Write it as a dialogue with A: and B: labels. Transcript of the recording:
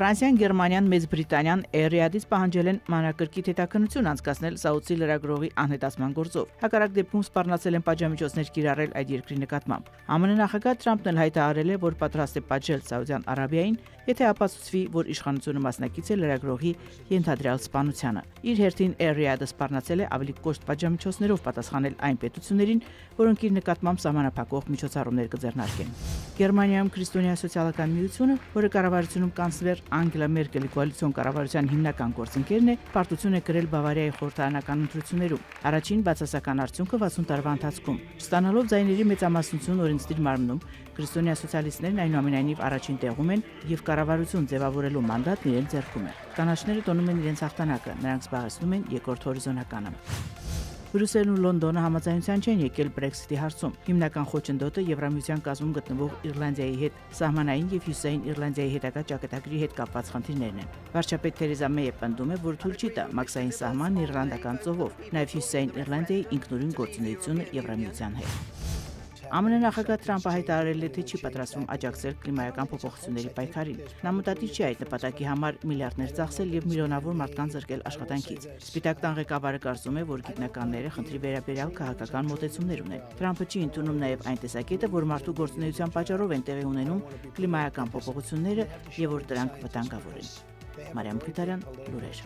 A: Ֆրանսիան, Գերմանիան, Մեծ Բրիտանիան Էրիադից պահանջել են մանրակրկիտ հետաքննություն անցկացնել Սաուդի լրագրողի անհետացման գործով։ Հակառակ դեպքում սպառնացել են պատժամիջոցներ կիրառել այդ երկրի նկատմամբ։ ԱՄՆ նախագահ Թրամփն էլ հայտարարել է, որ պատրաստ է պատժել Սաուդյան Արաբիային, եթե ապացուցվի, որ իշխանությունը մասնակից է լրագրողի ենթադրյալ սպանությանը։ Իր հերթին Էրիադը սպառնացել է ավելի կոշտ պատժամիջոցներով պատասխանել այն պետություններին, որոնք իր նկատմամբ սահմանափակող միջոցառումներ կձեռնարկեն։ Գերմանիայում քրիստոնյա սոցիալական միությունը, որը կառավարությունում կանցլեր Անգելա Մերկելի կոալիցիոն կառավարության հիմնական գործընկերն է, պարտություն է կրել Բավարիայի խորհրդարանական ընտրություններում։ Առաջին բացասական արդյունքը 60 տարվա ընթացքում։ Ստանալով ձայների մեծամասնություն օրենսդիր մարմնում, քրիստոնյա սոցիալիստներն այնուամենայնիվ առաջին տեղում են եւ կառավարություն ձևավորելու մանդատն իրենց ձեռքում է։ Կանաչները տոնում են իրենց հաղթանակը, նրանք զբաղեցնում են երկրորդ հորիզոնականը։ Բրյուսելն ու Լոնդոնը համաձայնության չեն եկել Brexit-ի հարցում։ Հիմնական խոչընդոտը Եվրամիության կազմում գտնվող Իռլանդիայի հետ սահմանային եւ Հյուսիսային Իռլանդիայի հետագա ճակատագրի հետ կապված խնդիրներն են։ Վարչապետ Թերեզա Մեյը պնդում է, որ թույլ չի տա մաքսային սահմանն իռլանդական ծովով, նաեւ Հյուսիսային Իռլանդիայի ինքնուրույն գործունեությունը Եվրամիության հետ։ ԱՄՆ նախագահ Թրամփը հայտարարել է, թե չի պատրաստվում աջակցել կլիմայական փոփոխությունների պայքարին։ Նա մտադիր չի այդ նպատակի համար միլիարդներ ծախսել եւ միլիոնավոր մարդկանց զրկել աշխատանքից։ Սպիտակ տան ղեկավարը կարծում է, որ գիտնականները խնդրի վերաբերյալ քաղաքական մոտեցումներ ունեն։ Թրամփը չի ընդունում նաեւ այն տեսակետը, որ մարդու գործունեության պատճառով են տեղի ունենում կլիմայական փոփոխությունները եւ որ դրանք վտանգավոր են։ Մարիամ Քույտարյան, լուրեր։